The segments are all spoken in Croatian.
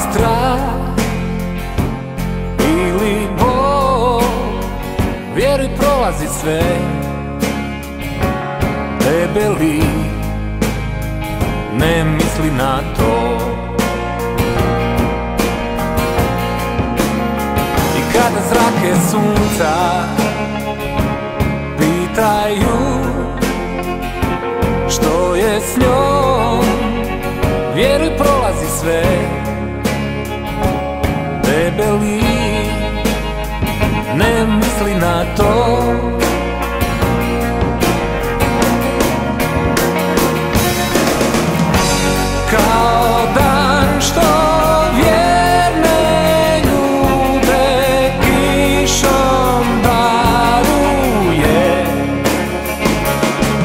strah ili bol. Vjeruj prolazi sve. Tebe li, ne misli na to? I kada zrake sunca pitaju Debeli. Ne misli na to. Kao dan što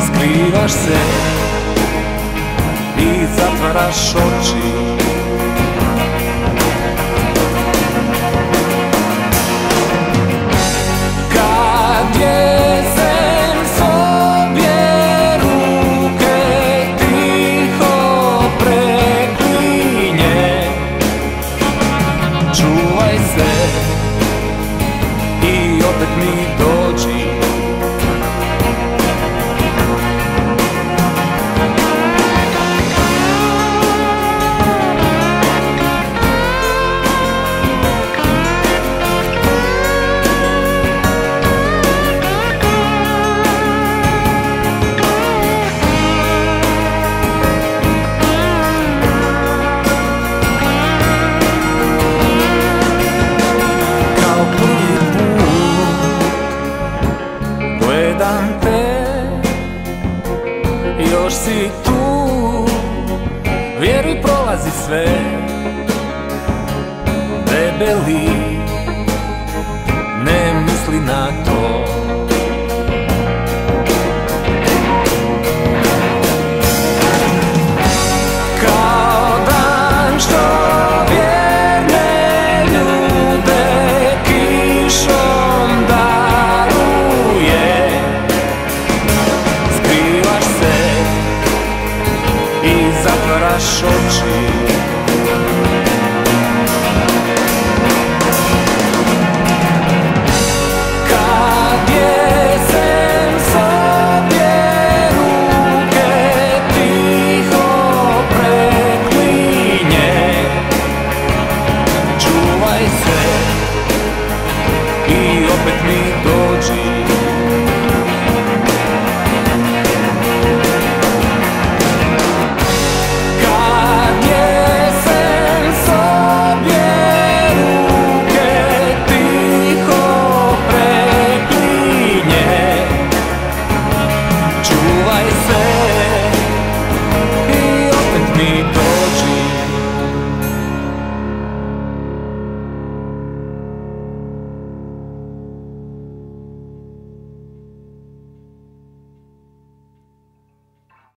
Skrivaš se i zatvaraš oči Gledam te Još si tu. Vjeruj prolazi sve. Debeli Ne misli na to Čuvaj se i opet mi dođi me.